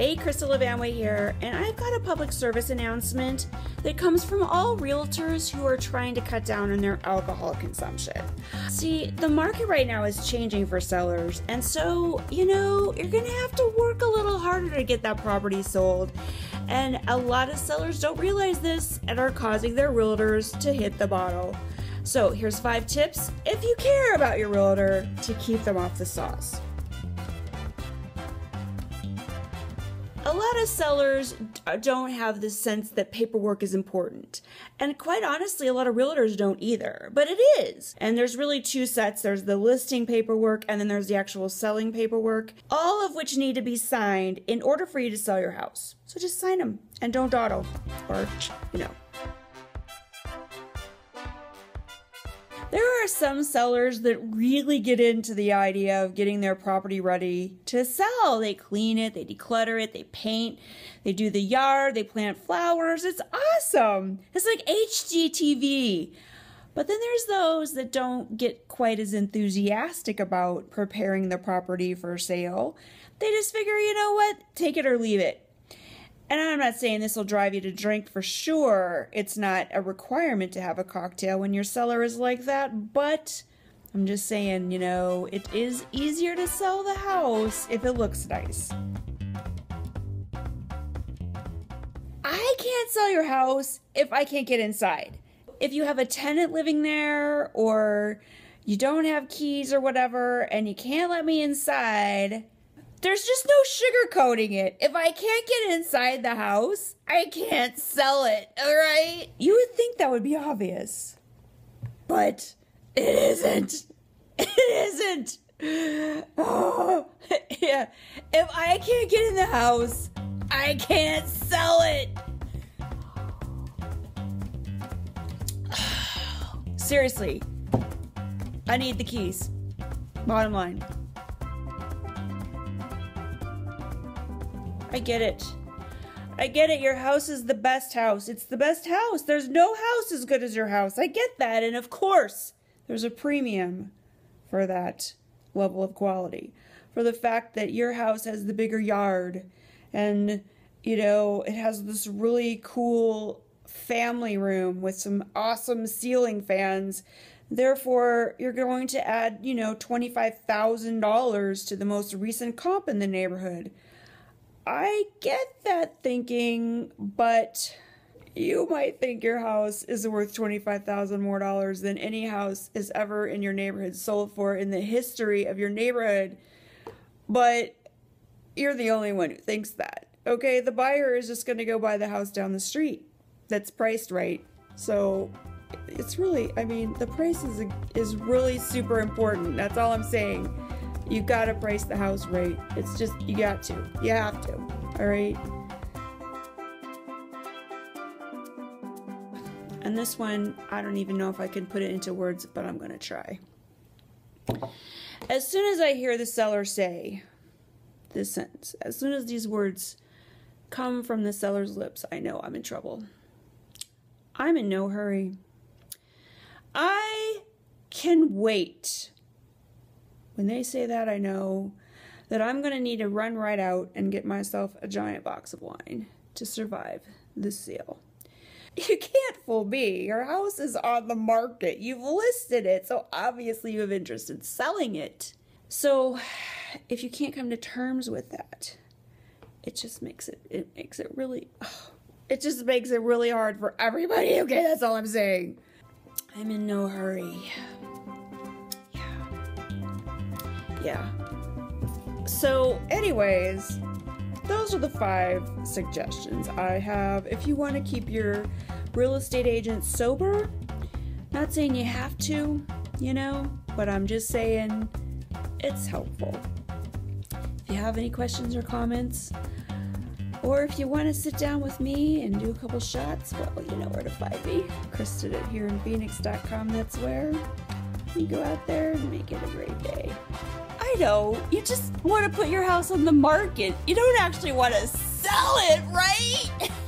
Hey, Kristin LaVanway here, and I've got a public service announcement that comes from all realtors who are trying to cut down on their alcohol consumption. See, the market right now is changing for sellers, and so, you know, you're gonna have to work a little harder to get that property sold. And a lot of sellers don't realize this and are causing their realtors to hit the bottle. So, here's five tips if you care about your realtor to keep them off the sauce. A lot of sellers uh, don't have this sense that paperwork is important. And quite honestly, a lot of realtors don't either, but it is. And there's really two sets. There's the listing paperwork and then there's the actual selling paperwork, all of which need to be signed in order for you to sell your house. So just sign them and don't dawdle or, you know, There are some sellers that really get into the idea of getting their property ready to sell. They clean it, they declutter it, they paint, they do the yard, they plant flowers. It's awesome. It's like HGTV. But then there's those that don't get quite as enthusiastic about preparing the property for sale. They just figure, you know what, take it or leave it. And I'm not saying this will drive you to drink for sure. It's not a requirement to have a cocktail when your seller is like that, but I'm just saying, you know, it is easier to sell the house if it looks nice. I can't sell your house if I can't get inside. If you have a tenant living there or you don't have keys or whatever and you can't let me inside, there's just no sugarcoating it. If I can't get inside the house, I can't sell it, alright? You would think that would be obvious. But it isn't. It isn't. Oh, yeah. If I can't get in the house, I can't sell it. Seriously, I need the keys. Bottom line. I get it. I get it. Your house is the best house. It's the best house. There's no house as good as your house. I get that. And of course, there's a premium for that level of quality. For the fact that your house has the bigger yard and, you know, it has this really cool family room with some awesome ceiling fans. Therefore, you're going to add, you know, $25,000 to the most recent comp in the neighborhood. I get that thinking, but you might think your house is worth 25,000 more dollars than any house is ever in your neighborhood sold for in the history of your neighborhood. But you're the only one who thinks that. Okay, the buyer is just going to go buy the house down the street that's priced right. So it's really, I mean, the price is, is really super important. That's all I'm saying you gotta price the house right. It's just, you got to. You have to. Alright? And this one, I don't even know if I can put it into words, but I'm gonna try. As soon as I hear the seller say this sentence, as soon as these words come from the seller's lips, I know I'm in trouble. I'm in no hurry. I can wait when they say that, I know that I'm going to need to run right out and get myself a giant box of wine to survive this sale. You can't fool me. Your house is on the market. You've listed it, so obviously you have interest in selling it. So, if you can't come to terms with that, it just makes it it makes it really it just makes it really hard for everybody. Okay, that's all I'm saying. I'm in no hurry yeah. So, anyways, those are the five suggestions I have. If you want to keep your real estate agent sober, not saying you have to, you know, but I'm just saying it's helpful. If you have any questions or comments, or if you want to sit down with me and do a couple shots, well, you know where to find me. Here in Phoenix.com, that's where. You go out there and make it a great day. Know. You just want to put your house on the market. You don't actually want to sell it, right?